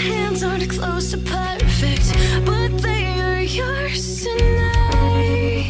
hands aren't close to perfect, but they are yours tonight.